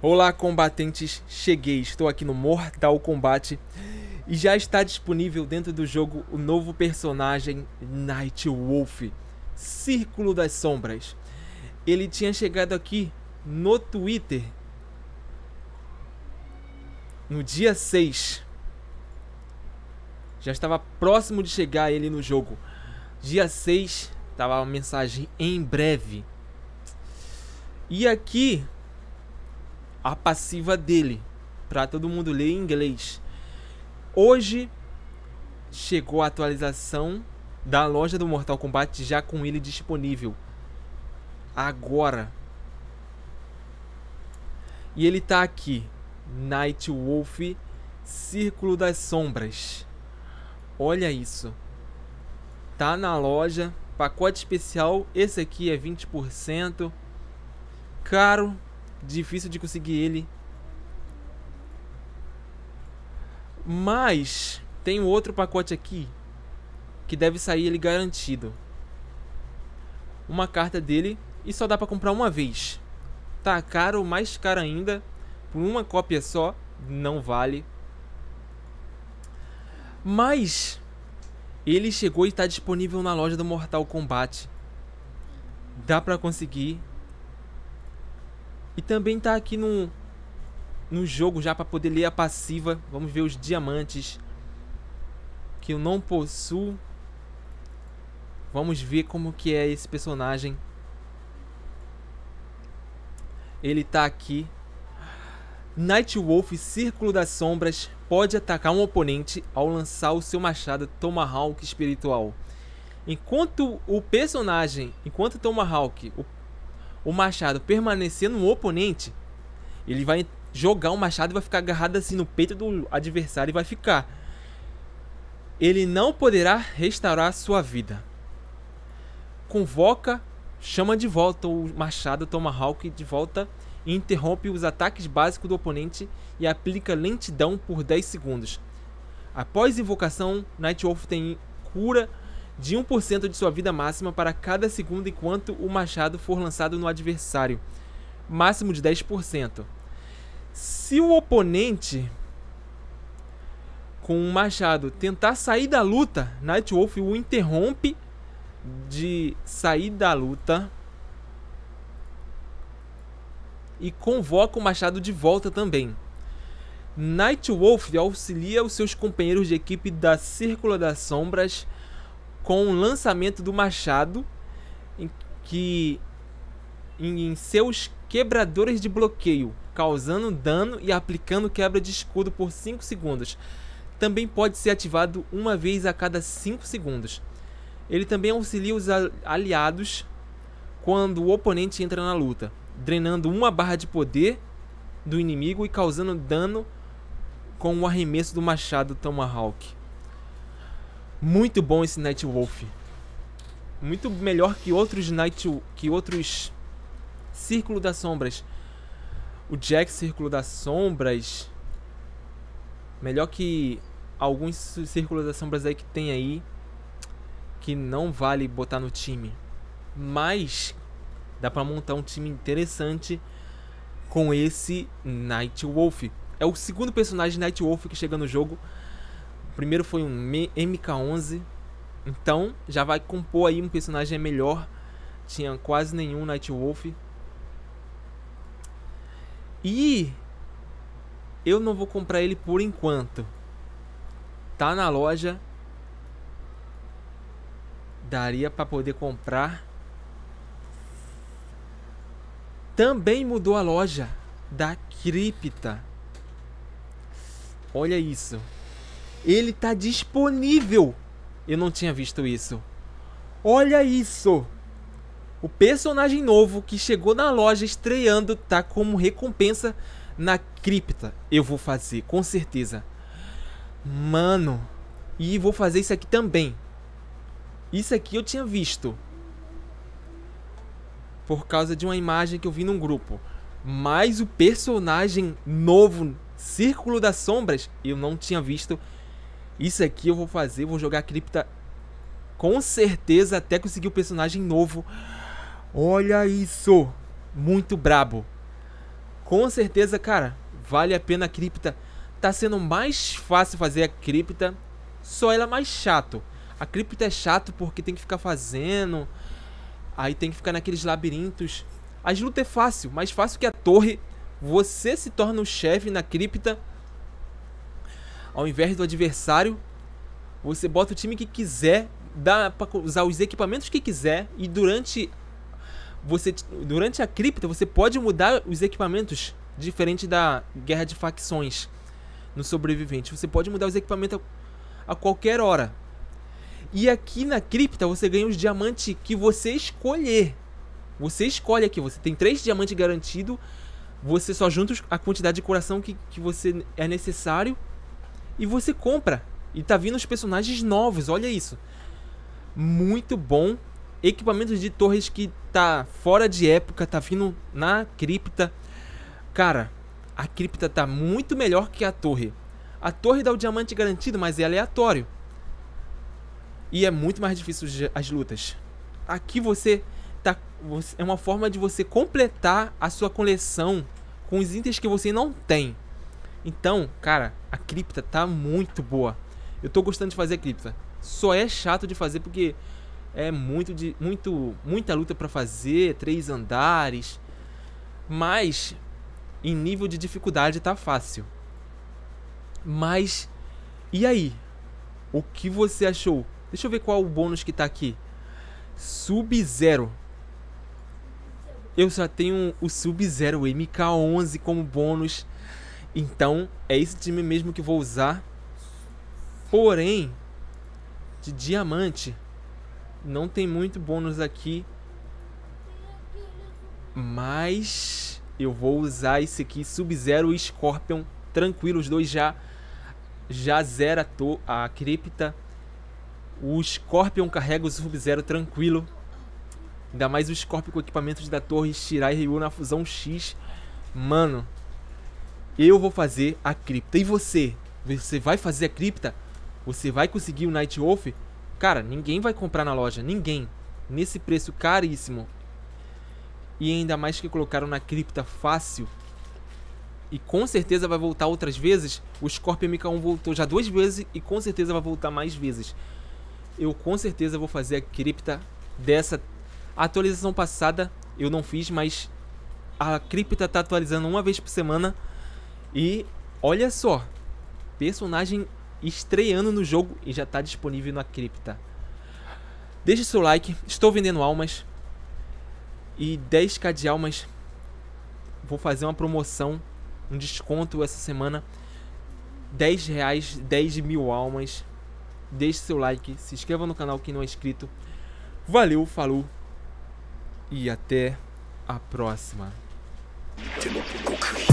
Olá, combatentes, cheguei. Estou aqui no Mortal Kombat e já está disponível dentro do jogo o novo personagem Night Wolf, Círculo das Sombras. Ele tinha chegado aqui no Twitter no dia 6. Já estava próximo de chegar ele no jogo. Dia 6, tava a mensagem em breve. E aqui a passiva dele, para todo mundo ler em inglês. Hoje chegou a atualização da loja do Mortal Kombat já com ele disponível. Agora. E ele tá aqui, Night Wolf, Círculo das Sombras. Olha isso. Tá na loja, pacote especial, esse aqui é 20%. Caro, difícil de conseguir ele. Mas tem um outro pacote aqui que deve sair ele garantido. Uma carta dele e só dá para comprar uma vez. Tá caro, mais caro ainda. Por uma cópia só, não vale. Mas ele chegou e está disponível na loja do Mortal Kombat. Dá para conseguir e também tá aqui no, no jogo já para poder ler a passiva. Vamos ver os diamantes que eu não possuo. Vamos ver como que é esse personagem. Ele tá aqui. Night Wolf, Círculo das Sombras, pode atacar um oponente ao lançar o seu machado Tomahawk espiritual. Enquanto o personagem, enquanto Tomahawk, o o machado permanecer no oponente, ele vai jogar o machado e vai ficar agarrado assim no peito do adversário e vai ficar. Ele não poderá restaurar sua vida. Convoca, chama de volta o machado Tomahawk de volta e interrompe os ataques básicos do oponente e aplica lentidão por 10 segundos. Após invocação, Nightwolf tem cura de 1% de sua vida máxima para cada segundo enquanto o machado for lançado no adversário, máximo de 10%. Se o oponente com um machado tentar sair da luta, Nightwolf o interrompe de sair da luta e convoca o machado de volta também. Nightwolf auxilia os seus companheiros de equipe da Círculo das Sombras com o lançamento do machado em que em seus quebradores de bloqueio, causando dano e aplicando quebra de escudo por 5 segundos. Também pode ser ativado uma vez a cada 5 segundos. Ele também auxilia os aliados quando o oponente entra na luta, drenando uma barra de poder do inimigo e causando dano com o arremesso do machado Tomahawk. Muito bom esse Night Wolf. Muito melhor que outros Night que outros Círculo das Sombras. O Jack Círculo das Sombras melhor que alguns Círculos das Sombras aí que tem aí que não vale botar no time. Mas dá para montar um time interessante com esse Night Wolf. É o segundo personagem Night Wolf que chega no jogo primeiro foi um MK11. Então já vai compor aí um personagem melhor. Tinha quase nenhum Nightwolf. E eu não vou comprar ele por enquanto. Tá na loja. Daria para poder comprar. Também mudou a loja da cripta. Olha isso. Ele tá disponível. Eu não tinha visto isso. Olha isso. O personagem novo que chegou na loja estreando tá como recompensa na cripta. Eu vou fazer, com certeza. Mano, e vou fazer isso aqui também. Isso aqui eu tinha visto. Por causa de uma imagem que eu vi num grupo. Mas o personagem novo, Círculo das Sombras, eu não tinha visto isso aqui eu vou fazer, vou jogar a cripta com certeza até conseguir o um personagem novo. Olha isso! Muito brabo. Com certeza, cara, vale a pena a cripta. Tá sendo mais fácil fazer a cripta, só ela é mais chato. A cripta é chato porque tem que ficar fazendo, aí tem que ficar naqueles labirintos. As lutas é fácil, mais fácil que a torre. Você se torna o chefe na cripta ao invés do adversário. Você bota o time que quiser, dá para usar os equipamentos que quiser e durante você durante a cripta você pode mudar os equipamentos diferente da guerra de facções no sobrevivente. Você pode mudar os equipamentos a, a qualquer hora. E aqui na cripta você ganha os diamantes que você escolher. Você escolhe aqui, você tem três diamantes garantido. Você só junta a quantidade de coração que, que você é necessário. E você compra. E tá vindo os personagens novos, olha isso. Muito bom. Equipamentos de torres que tá fora de época, tá vindo na cripta. Cara, a cripta tá muito melhor que a torre. A torre dá o diamante garantido, mas é aleatório. E é muito mais difícil as lutas. Aqui você tá é uma forma de você completar a sua coleção com os itens que você não tem. Então, cara, a cripta tá muito boa. Eu tô gostando de fazer a cripta. Só é chato de fazer porque é muito de muito muita luta para fazer, três andares. Mas em nível de dificuldade tá fácil. Mas e aí? O que você achou? Deixa eu ver qual o bônus que tá aqui. Sub-Zero. Eu só tenho o Sub-Zero MK11 como bônus. Então, é esse time mesmo que vou usar. Porém, de diamante, não tem muito bônus aqui. Mas eu vou usar esse aqui, Sub-Zero e Scorpion. Tranquilo, os dois já já zera a cripta. O Scorpion carrega o Sub-Zero tranquilo. Ainda mais o Scorpion com equipamentos da torre Shirai Ryu na fusão X. Mano, eu vou fazer a cripta. E você? Você vai fazer a cripta? Você vai conseguir o Night Wolf? Cara, ninguém vai comprar na loja. Ninguém. Nesse preço caríssimo. E ainda mais que colocaram na cripta fácil. E com certeza vai voltar outras vezes. O Scorpion MK1 voltou já duas vezes e com certeza vai voltar mais vezes eu com certeza vou fazer a cripta dessa atualização passada. Eu não fiz, mas a cripta tá atualizando uma vez por semana. E olha só, personagem estreando no jogo e já está disponível na cripta. Deixe seu like, estou vendendo almas. E 10k de almas. Vou fazer uma promoção, um desconto essa semana. 10 reais, 10 mil almas deixe seu like, se inscreva no canal quem não é inscrito. Valeu, falou e até a próxima. っての極意